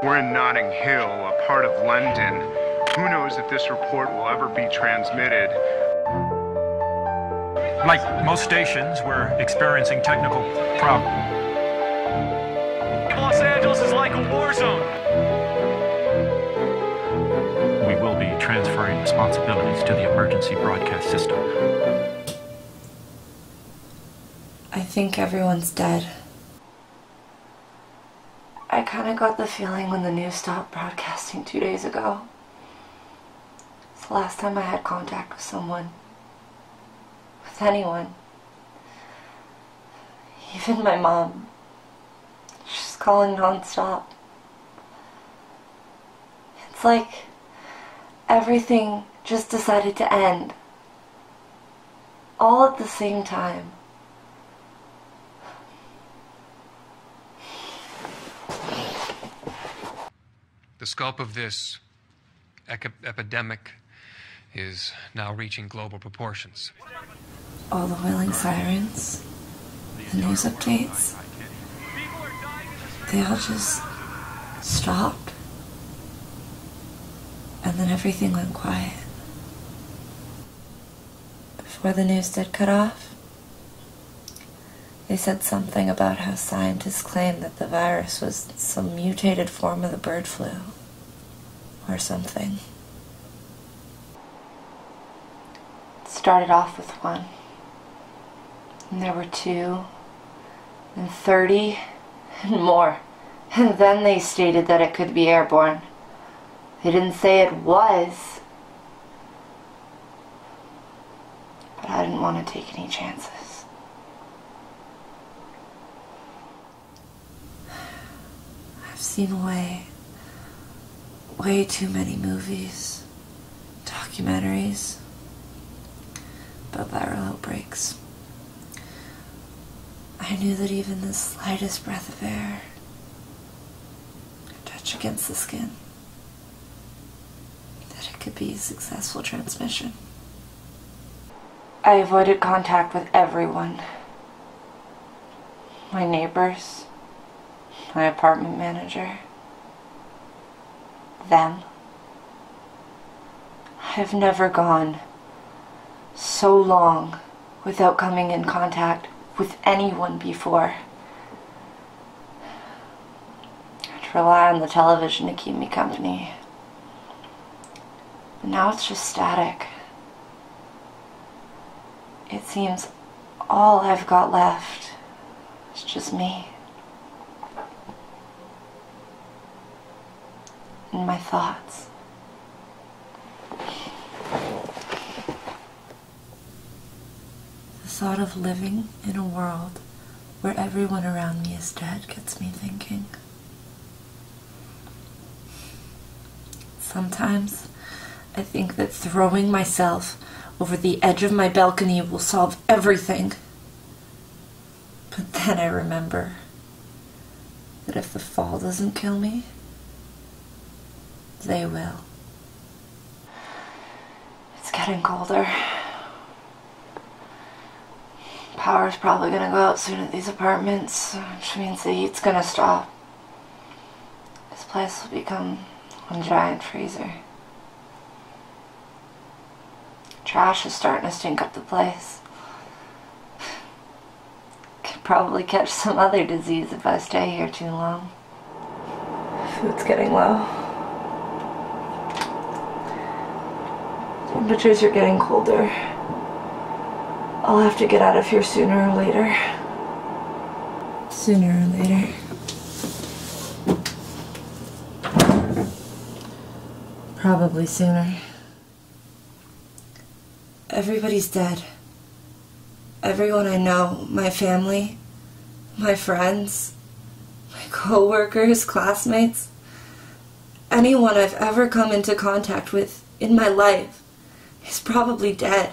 We're in Notting Hill, a part of London. Who knows if this report will ever be transmitted? Like most stations, we're experiencing technical problems. Los Angeles is like a war zone. We will be transferring responsibilities to the emergency broadcast system. I think everyone's dead. I kind of got the feeling when the news stopped broadcasting two days ago. It's the last time I had contact with someone. With anyone. Even my mom. She's calling nonstop. It's like everything just decided to end. All at the same time. Scope of this epidemic is now reaching global proportions. All the wailing sirens, the news updates, they all just stopped. And then everything went quiet. Before the news did cut off, they said something about how scientists claimed that the virus was some mutated form of the bird flu. Or something. It started off with one. And there were two. And thirty. And more. And then they stated that it could be airborne. They didn't say it was. But I didn't want to take any chances. I've seen a way, way too many movies, documentaries about viral outbreaks. I knew that even the slightest breath of air could touch against the skin, that it could be a successful transmission. I avoided contact with everyone my neighbors, my apartment manager, them. I've never gone so long without coming in contact with anyone before. I'd rely on the television to keep me company. But now it's just static. It seems all I've got left is just me. My thoughts. The thought of living in a world where everyone around me is dead gets me thinking. Sometimes I think that throwing myself over the edge of my balcony will solve everything. But then I remember that if the fall doesn't kill me, they will. It's getting colder. Power's probably gonna go out soon at these apartments, which means the heat's gonna stop. This place will become one giant freezer. Trash is starting to stink up the place. Could probably catch some other disease if I stay here too long. Food's getting low. Temperatures are getting colder. I'll have to get out of here sooner or later. Sooner or later. Probably sooner. Everybody's dead. Everyone I know, my family, my friends, my co-workers, classmates, anyone I've ever come into contact with in my life is probably dead.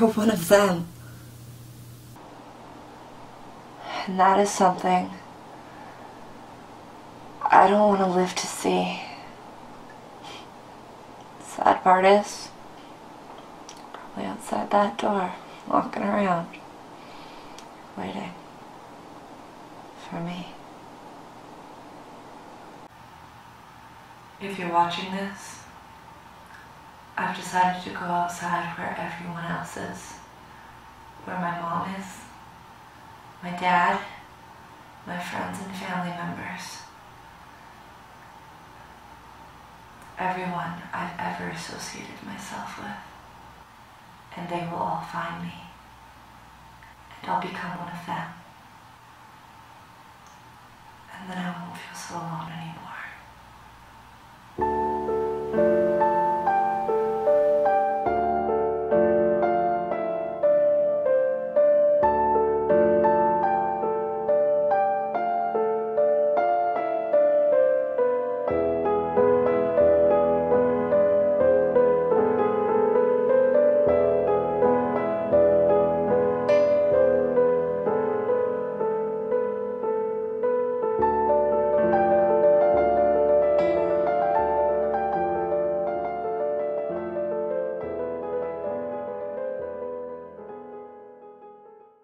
Or one of them. And that is something I don't want to live to see. Sad part is, probably outside that door, walking around, waiting. for me. If you're watching this, I've decided to go outside where everyone else is. Where my mom is, my dad, my friends and family members. Everyone I've ever associated myself with. And they will all find me. And I'll become one of them. And then I won't feel so alone.